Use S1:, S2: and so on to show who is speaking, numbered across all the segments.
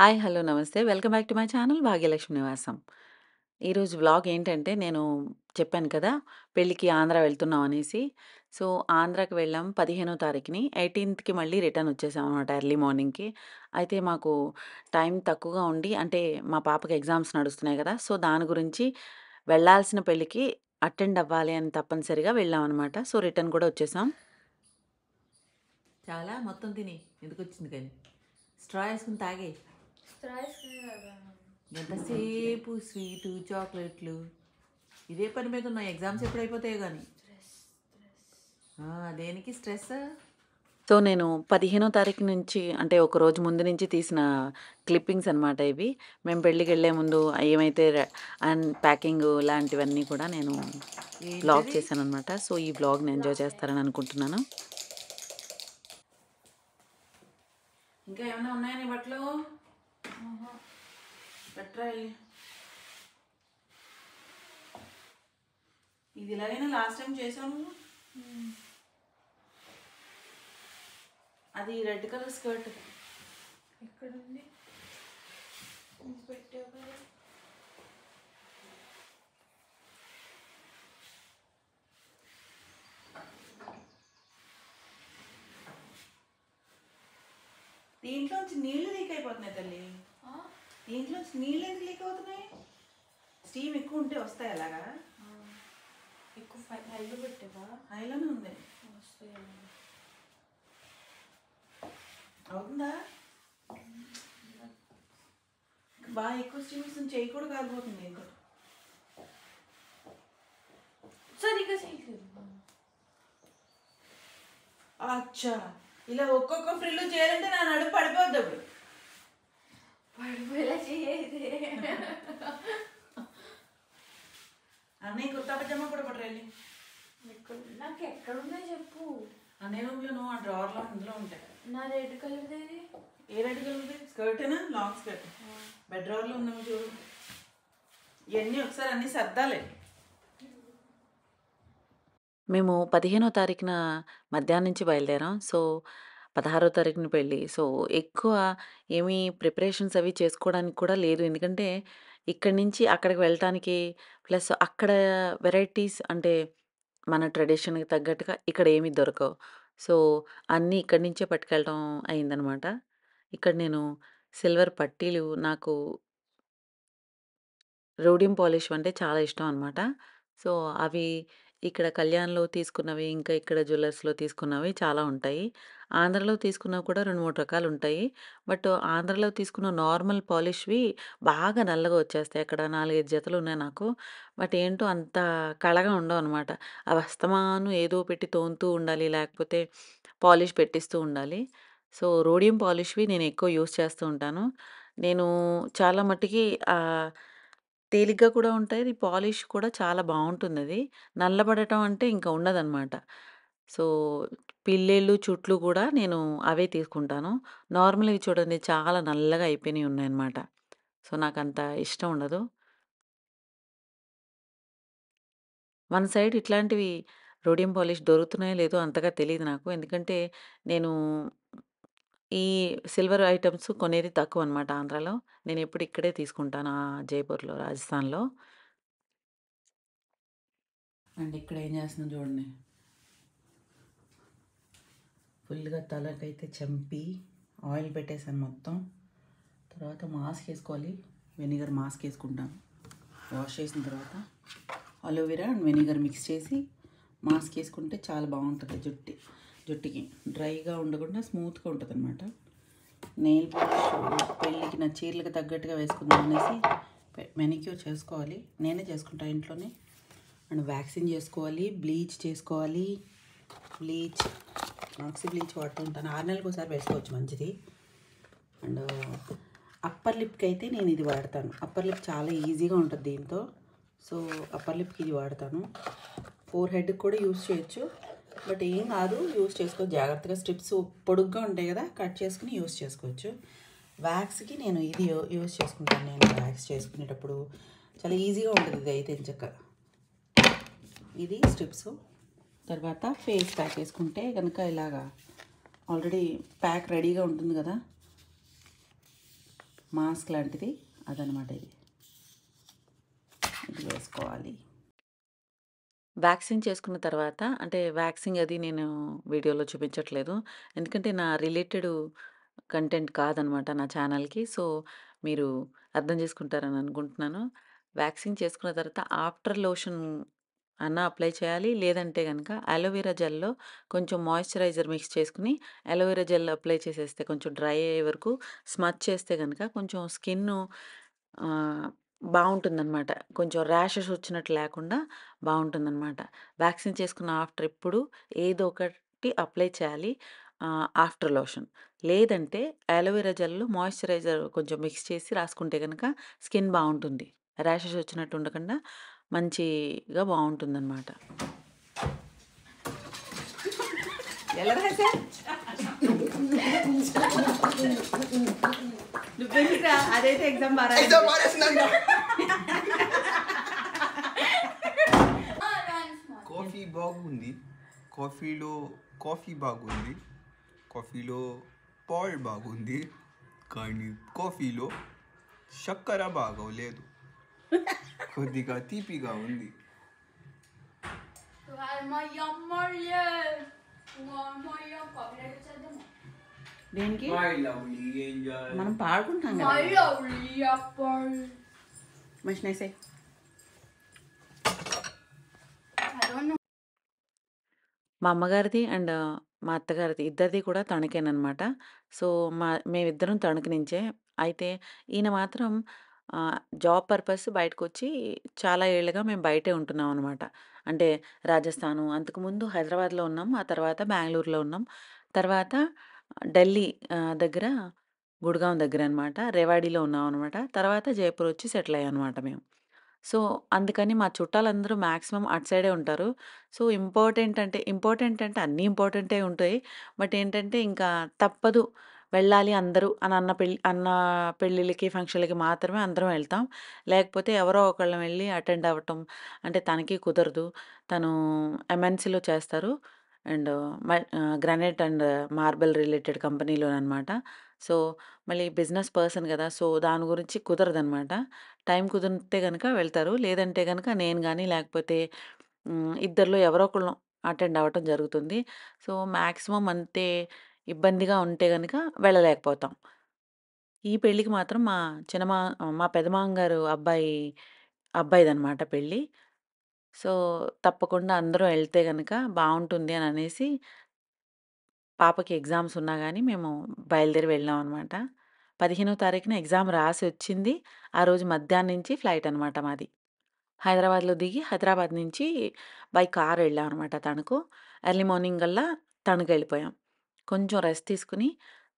S1: Hi! Hello! నమస్తే. Welcome back to my channel Bhagyalakshmi నివాసం. ఈరోజు వ్లాగ్ ఏంటంటే నేను చెప్పాను కదా! పెళ్ళికి ఆంధ్ర వెళ్తున్నాం అనేసి. సో, ఆంధ్రాకి వెళ్ళాం 15 తారీఖుని. 18థ్‌కి మళ్ళీ రిటర్న్ వచ్చేసామనమాట ఎర్లీ మార్నింగ్‌కి. అయితే మాకు టైం తక్కువగా ఉండి అంటే మా పాపకి ఎగ్జామ్స్ నడుస్తున్నాయి కదా! సో, దాని గురించి వెళ్ళాల్సిన పెళ్ళికి అటెండ్ అవ్వాలి అని తప్పనిసరిగా వెళ్ళాం అనమాట సో, రిటర్న్ కూడా వచ్చేసాం. చాలా మొత్తం తిని ఎందుకొచ్చింది కానీ. స్ట్రా
S2: వేసుకుని తాగే
S1: ఎంతసేపు స్వీటు, చాక్లెట్లు. ఇదే పని మీద ఉన్నాయి. ఎగ్జామ్స్ ఎప్పుడు అయిపోతాయో గానీ.
S2: Stress stress.
S1: ఆ! దేనికి స్ట్రెస్? సో, నేను 15 తారీఖు నుంచి అంటే ఒక రోజు ముందు నుంచి తీసిన క్లిప్పింగ్స్ అనమాట ఇవి. మేము పెళ్ళికెళ్ళే ముందు ఏమైతే అన్ ప్యాకింగ్ లాంటివన్నీ కూడా నేను వ్లాగ్
S3: ఏంటది?
S1: చేశాననమాట. సో, ఈ వ్లాగ్‌ని ఎంజాయ్ చేస్తారని అనుకుంటున్నాను. ఇంకా ఏమైనా ఉన్నాయా నీ బట్టలు? పెట్టరాయి ఇది ఇలాగైనా లాస్ట్ టైం
S2: చేసాము
S1: అది రెడ్ కలర్ స్కర్ట్.
S2: ఎక్కడుంది? ఇది పెట్టావు
S3: దీంట్లోంచి నీళ్ళు లీక్ అయిపోతున్నాయి తల్లి? దీంట్లోంచి నీళ్ళు ఎందుకు లీక్ అవుతున్నాయి స్టీమ్ ఎక్కువ ఉంటే వస్తాయి అలాగా.
S2: ఎక్కువ హైలో పెట్టావా?
S3: హైలోనే ఉంది. అవుతుందా బాగా ఎక్కువ స్టీమ్ ఇస్తుంది చేయి కూడా కాలిపోతుంది ఇంకా
S2: సరిగ్గా చేయలేదు.
S3: అచ్చా ఇలా ఒక్కొక్క ఫ్రిల్లు చేయాలంటే నా రూమ్లోను ఆ డ్రావర్లో అందులో ఉంటాయి
S2: నా రెడ్ కలర్ ఏది
S3: ఏ రెడ్ కలర్ స్కర్టేనా లాంగ్ స్కర్ట్ బెడ్ డ్రావర్లో ఉందాము చూడు ఇవన్నీ ఒకసారి అన్నీ సర్దాలి
S1: మేము 15 తారీఖున మధ్యాహ్నం నుంచి బయలుదేరాం. సో, 16 తారీఖున పెళ్ళి. సో, ఎక్కువ ఏమీ ప్రిపరేషన్స్ అవి చేసుకోవడానికి కూడా లేదు. ఎందుకంటే ఇక్కడి నుంచి అక్కడికి వెళ్ళటానికి ప్లస్ అక్కడ వెరైటీస్ అంటే మన ట్రెడిషన్‌కి తగ్గట్టుగా ఇక్కడ ఏమీ దొరకవు. సో, అన్నీ ఇక్కడి నుంచే పట్టుకెళ్ళటం అయిందనమాట. ఇక్కడ నేను సిల్వర్ పట్టీలు నాకు రోడియం పాలిష్ అంటే చాలా ఇష్టం అనమాట. సో, అవి ఇక్కడ కళ్యాణ్‌లో తీసుకున్నవి, ఇంకా ఇక్కడ జ్యువెల్లర్స్‌లో తీసుకున్నవి చాలా ఉంటాయి. ఆంధ్రలో తీసుకున్నవి కూడా రెండు మూడు రకాలు ఉంటాయి బట్ ఆంధ్రలో తీసుకున్న నార్మల్ పాలిష్‌వి బాగా నల్లగా వచ్చేస్తాయి. అక్కడ నాలుగైదు జతలు ఉన్నాయి నాకు. బట్ ఏంటో అంత కళగా ఉండవనమాట. అవి అస్తమాను ఏదో పెట్టి తోముతూ ఉండాలి. లేకపోతే పాలిష్ పెట్టిస్తూ ఉండాలి. సో, రోడియం పాలిష్‌వి నేను ఎక్కువ యూస్ చేస్తూ ఉంటాను. నేను చాలా మట్టుకి తేలిగ్గా కూడా ఉంటాయి. అది పాలిష్ కూడా చాలా బావుంటుందది. నల్లబడటం అంటే ఇంక ఉండదనమాట. సో, పిల్లేళ్ళు, చుట్లు కూడా నేను అవే తీసుకుంటాను. నార్మల్‌వి చూడండి చాలా నల్లగా అయిపోయినయి ఉన్నాయన్నమాట. సో, నాకంత ఇష్టం ఉండదు. మన సైడ్ ఇట్లాంటివి రోడియం పాలిష్ దొరుకుతున్నాయో లేదో అంతగా తెలీదు నాకు. ఎందుకంటే నేను ఈ సిల్వర్ ఐటమ్స్ కొనేది తక్కువనమాట ఆంధ్రాలో. నేనెప్పుడు ఇక్కడే తీసుకుంటాను. ఆహ్, జైపూర్‌లో, రాజస్థాన్‌లో. అండ్ ఇక్కడ ఏం చేస్తున్నాం చూడండి. ఫుల్‌గా తలకైతే చంపి ఆయిల్ పెట్టేసాను మొత్తం. తర్వాత మాస్క్ ఏసుకోవాలి. Vinegar mask ఏసుకుంటాను. వాష్ చేసిన తర్వాత aloe vera and vinegar mix చేసి మాస్క్ ఏసుకుంటే చాలా బావుంటది జుట్టి జుట్టుకి. డ్రైగా ఉండకుండా స్మూత్‌గా ఉంటదనమాట. నెయిల్ పాలిష్ పెళ్ళికి నా చీరలకు తగ్గట్టుగా వేసుకుందాం అనేసి మెనిక్యూర్ చేసుకోవాలి. నేనే చేసుకుంటా ఇంట్లోనే. అండ్ వ్యాక్సిన్ చేసుకోవాలి. బ్లీచ్ చేసుకోవాలి. బ్లీచ్ ఆక్సీ బ్లీచ్ వాడుతూ ఉంటాను. 6 నెలలకోసారి వేసుకోవచ్చు మంచిది. అండ్ అప్పర్ లిప్‌కి అయితే నేను ఇది వాడతాను. అప్పర్ లిప్ చాలా ఈజీగా ఉంటుంది దీంతో. సో, అప్పర్ లిప్‌కి ఇది వాడతాను. ఫోర్ హెడ్‌కి కూడా యూస్ చేయొచ్చు. బట్ ఏం కాదు యూజ్ చేసుకోవచ్చు. జాగ్రత్తగా స్ట్రిప్స్ పొడుగ్గా ఉంటాయి కదా! కట్ చేసుకుని యూజ్ చేసుకోవచ్చు. వ్యాక్స్‌కి నేను ఇది యూస్ యూజ్ చేసుకుంటాను నేను వ్యాక్స్ చేసుకునేటప్పుడు. చాలా ఈజీగా ఉంటుంది ఇది అయితే ఎంచక్కా. ఇది స్ట్రిప్స్. తర్వాత ఫేస్ ప్యాక్ వేసుకుంటే కనుక ఇలాగా ఆల్రెడీ ప్యాక్ రెడీగా ఉంటుంది కదా! మాస్క్ లాంటిది అదనమాట ఇది ఇది వేసుకోవాలి వ్యాక్సిన్ చేసుకున్న తర్వాత అంటే వ్యాక్సిన్ అది నేను వీడియోలో చూపించట్లేదు. ఎందుకంటే నా రిలేటెడ్ కంటెంట్ కాదనమాట నా ఛానల్కి. సో మీరు అర్థం చేసుకుంటారని అనుకుంటున్నాను. వ్యాక్సిన్ చేసుకున్న తర్వాత ఆఫ్టర్ లోషన్ అన్న అప్లై చేయాలి. లేదంటే కనుక అలోవెరా జెల్లో కొంచెం మాయిశ్చరైజర్ మిక్స్ చేసుకుని అలోవెరా జెల్ అప్లై చేసేస్తే కొంచెం డ్రై అయ్యే వరకు స్మచ్ చేస్తే కనుక కొంచెం స్కిన్ బాగుంటుందన్నమాట కొంచెం ర్యాషెస్ వచ్చినట్టు లేకుండా బాగుంటుందన్నమాట వ్యాక్సిన్ చేసుకున్న ఆఫ్టర్ ఎప్పుడు ఏదో ఒకటి అప్లై చేయాలి ఆఫ్టర్ లోషన్. లేదంటే అలోవెరా జెల్లో మాయిశ్చరైజర్ కొంచెం మిక్స్ చేసి రాసుకుంటే కనుక స్కిన్ బాగుంటుంది ర్యాషెస్ వచ్చినట్టు ఉండకుండా మంచిగా బాగుంటుందన్నమాట
S3: ఎలా రాసా నువ్వెందుకురా అదైతే ఎగ్జామ్ బాగా
S4: కాఫీ బాగుంది. కాఫీలో కాఫీ బాగుంది. కాఫీలో పాల్ బాగుంది. కానీ కాఫీలో చక్కెర బాగోలేదు. కొద్దిగా తీపిగా ఉంది.
S1: దేనికి
S4: మై లవ్లీ ఏంజల్
S1: మనం పాడుకుంటాం కదా. మంచి నైసే మా అమ్మగారిది అండ్ మా అత్తగారిది ఇద్దరిది కూడా తణుకేనమాట సో మా మేమిద్దరం తణుకు నుంచే. అయితే ఈయన మాత్రం జాబ్ పర్పస్ బయటకు వచ్చి చాలా ఏళ్ళుగా మేము బయటే ఉంటున్నాం అనమాట అంటే రాజస్థాను అంతకుముందు హైదరాబాద్లో ఉన్నాం ఆ తర్వాత బెంగళూరులో ఉన్నాం. తర్వాత ఢిల్లీ దగ్గర గుడ్గాం దగ్గర అనమాట రేవాడిలో ఉన్నాం అనమాట తర్వాత జైపూర్ వచ్చి సెటిల్ అయ్యాం అనమాట మేము. సో అందుకని మా చుట్టాలందరూ మ్యాక్సిమం అటు సైడే ఉంటారు. సో ఇంపార్టెంట్ అంటే ఇంపార్టెంట్ అంటే అన్నీ ఇంపార్టెంటే ఉంటాయి. బట్ ఏంటంటే ఇంకా తప్పదు వెళ్ళాలి అందరూ అని అన్న పెళ్ళి అన్న పెళ్ళిళ్ళకి ఫంక్షన్లకి మాత్రమే అందరం వెళ్తాం. లేకపోతే ఎవరో ఒకళ్ళం వెళ్ళి అటెండ్ అవ్వటం అంటే తనకి కుదరదు. తను ఎంఎన్సీలో చేస్తారు. And granite and marble related కంపెనీలో అనమాట సో మళ్ళీ బిజినెస్ పర్సన్ కదా సో దాని గురించి కుదరదనమాట టైం కుదిరితే కనుక వెళ్తారు. లేదంటే కనుక నేను కానీ లేకపోతే మ్, ఇద్దరిలో ఎవరో ఒకళ్ళు అటెండ్ అవ్వటం జరుగుతుంది. సో మ్యాక్సిమం అంతే ఇబ్బందిగా ఉంటే కనుక వెళ్ళలేకపోతాం. ఈ పెళ్ళికి మాత్రం మా చిన్నమా మా పెదమామ గారు అబ్బాయి అబ్బాయిదనమాట పెళ్ళి. సో తప్పకుండా అందరూ వెళ్తే కనుక బాగుంటుంది అని అనేసి పాపకి ఎగ్జామ్స్ ఉన్నా కానీ మేము బయలుదేరి వెళ్ళాం అనమాట పదిహేనో తారీఖున ఎగ్జామ్ రాసి వచ్చింది. ఆ రోజు మధ్యాహ్నం నుంచి ఫ్లైట్ అనమాట మాది. హైదరాబాద్లో దిగి హైదరాబాద్ నుంచి బై కార్ వెళ్ళాం అనమాట తణుకు ఎర్లీ మార్నింగ్ కల్లా తణుకు వెళ్ళిపోయాం. కొంచెం రెస్ట్ తీసుకుని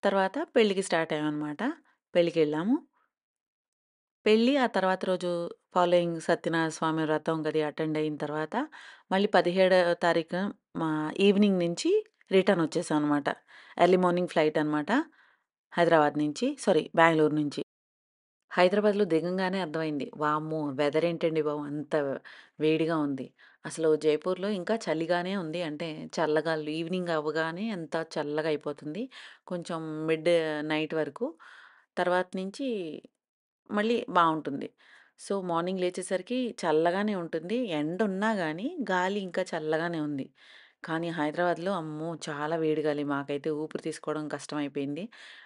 S1: తర్వాత పెళ్ళికి స్టార్ట్ అయ్యాం అనమాట పెళ్ళికి వెళ్ళాము. పెళ్ళి ఆ తర్వాత రోజు ఫాలోయింగ్ సత్యనారాయణ స్వామి వ్రతం గది అటెండ్ అయిన తర్వాత మళ్ళీ పదిహేడవ తారీఖు మా ఈవినింగ్ నుంచి రిటర్న్ వచ్చేసాం అనమాట ఎర్లీ మార్నింగ్ ఫ్లైట్ అనమాట హైదరాబాద్ నుంచి సారీ బెంగళూరు నుంచి. హైదరాబాద్లో దిగంగానే అర్థమైంది. వామ్మో వెదర్ ఏంటండి బాబు? అంత వేడిగా ఉంది. అసలు జైపూర్లో ఇంకా చలిగానే ఉంది. అంటే చల్లగా ఈవినింగ్ అవ్వగానే అంత చల్లగా అయిపోతుంది. కొంచెం మిడ్ నైట్ వరకు. తర్వాత నుంచి మళ్ళీ బాగుంటుంది. సో మార్నింగ్ లేచేసరికి చల్లగానే ఉంటుంది. ఎండ ఉన్నా కానీ గాలి ఇంకా చల్లగానే ఉంది. కానీ హైదరాబాద్లో అమ్మో! చాలా వేడి గాలి మాకైతే ఊపిరి తీసుకోవడం కష్టమైపోయింది.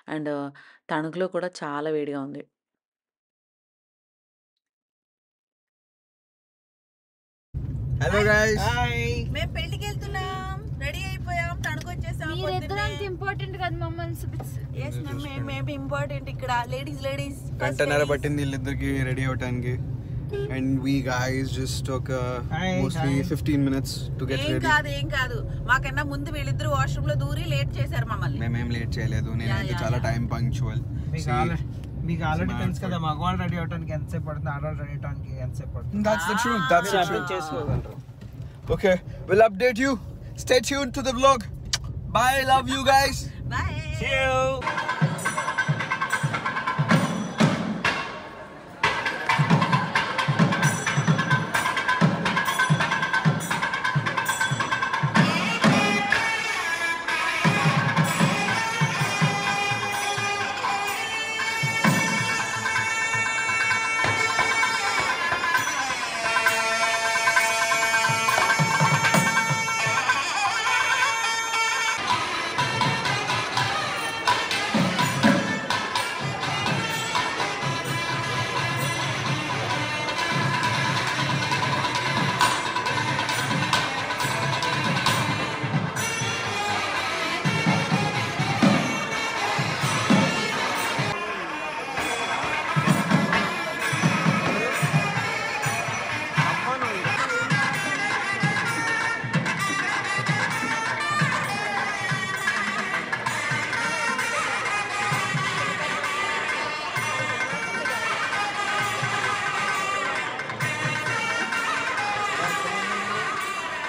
S1: అండ్ తణుకులో కూడా చాలా వేడిగా ఉంది.
S4: హలో గైస్
S3: మేము పెళ్ళికి వెళ్తున్నాం రెడీ అయిపోయాం తణుకు వచ్చేసాం
S2: మీరిద్దరు అంత ఇంపార్టెంట్ కదా మమ్మల్ని
S3: ఇంపార్టెంట్ ఇక్కడ. లేడీస్ లేడీస్
S4: గంటన్నర పట్టింది వీళ్ళిద్దరికి రెడీ అవటానికి అండ్ వీ గైస్ జస్ట్ ఒక mostly fifteen minutes to get
S3: ఏం కాదు ఏం కాదు. మాకన్నా ముందు వీళ్ళిద్దరు వాష్రూమ్లో దూరి లేట్ చేశారు మమ్మల్ని.
S4: మేమేం లేట్ చేయలేదు. నేనైతే చాలా. టైం పంక్చువల్
S5: మీకు ఆల్రెడీ మీకు ఆల్రెడీ
S4: Smart
S5: తెలుసు కదా. మగవాళ్ళు రెడీ అవడానికి ఎంతసేపు పడుతుంది ఆడవాళ్ళు రెడీ అవడానికి ఎంతసేపు పడుతుంది. చేసుకోగలరు.
S4: The vlog. Bye. Love you guys.
S3: Bye.
S1: See you.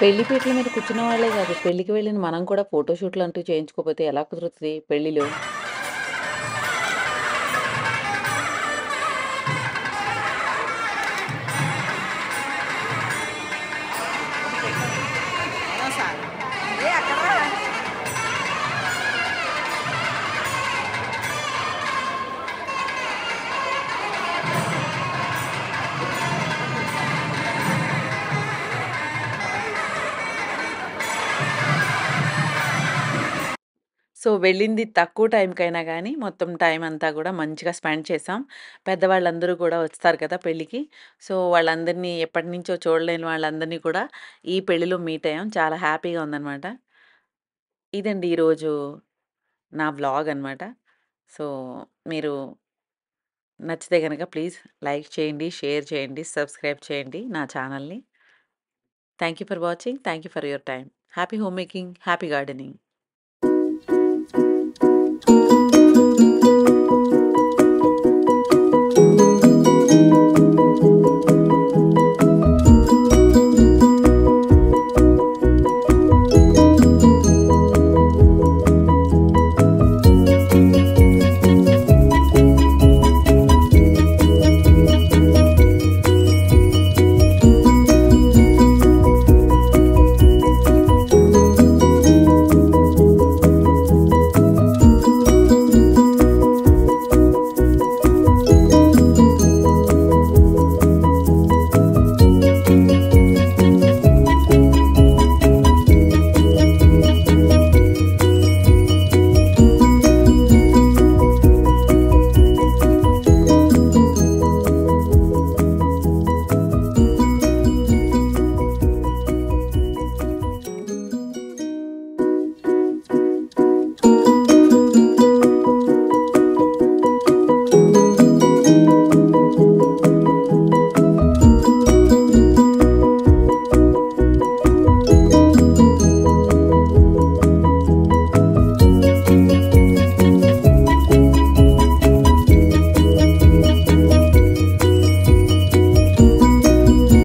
S1: పెళ్ళి పీటల మీద కూర్చున్న వాళ్ళే కాదు పెళ్ళికి వెళ్ళిన మనం కూడా ఫోటోషూట్లు అంటూ చేయించుకోకపోతే ఎలా కుదురుతుంది? పెళ్ళిలో సో వెళ్ళింది తక్కువ టైంకైనా కానీ మొత్తం టైం అంతా కూడా మంచిగా స్పెండ్ చేసాం. పెద్దవాళ్ళందరూ కూడా వస్తారు కదా పెళ్ళికి. సో వాళ్ళందరినీ ఎప్పటి నుంచో చూడలేని వాళ్ళందరినీ కూడా ఈ పెళ్ళిలో మీట్ అయ్యాం. చాలా హ్యాపీగా ఉందన్నమాట. ఇదండి ఈరోజు నా వ్లాగ్ అనమాట సో మీరు నచ్చితే కనుక ప్లీజ్ లైక్ చేయండి షేర్ చేయండి సబ్స్క్రైబ్ చేయండి నా ఛానల్ని. Thank you for watching thank you for your time happy home making happy gardening.